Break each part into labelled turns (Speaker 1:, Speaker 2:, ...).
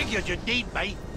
Speaker 1: Figured you'd need me.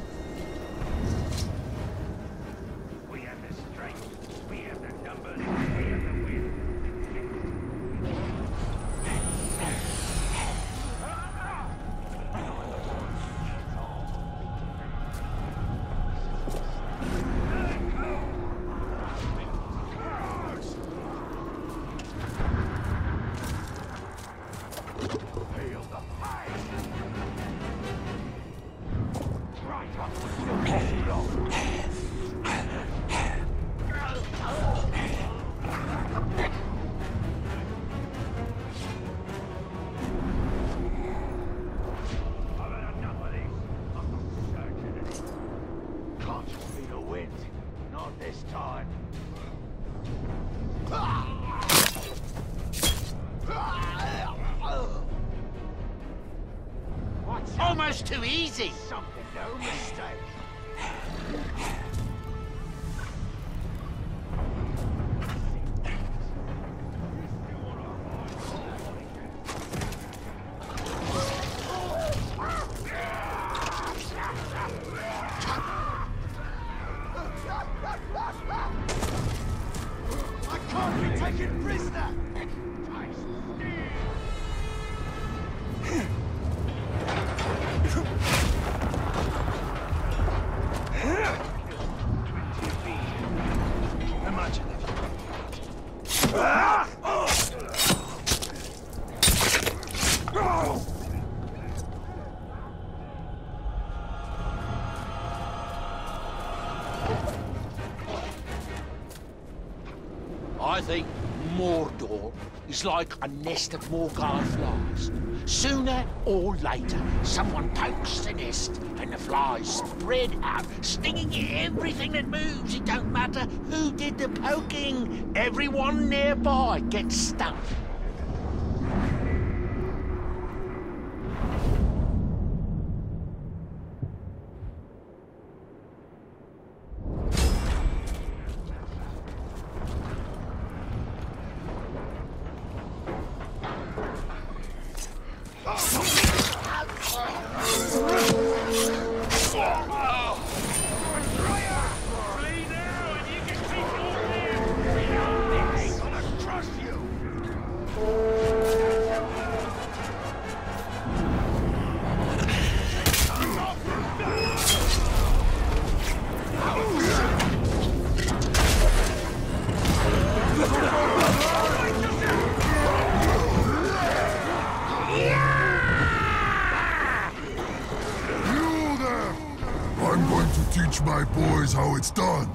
Speaker 1: Almost too easy.
Speaker 2: something?
Speaker 3: I
Speaker 1: think Mordor is like a nest of Morgul flies. Sooner or later, someone pokes the nest and the flies spread out, stinging everything that moves. It don't matter who did the poking. Everyone nearby gets stung.
Speaker 4: My boys how it's done.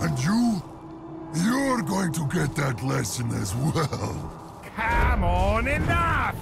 Speaker 4: And you? You're going to get that lesson as well.
Speaker 2: Come on, enough!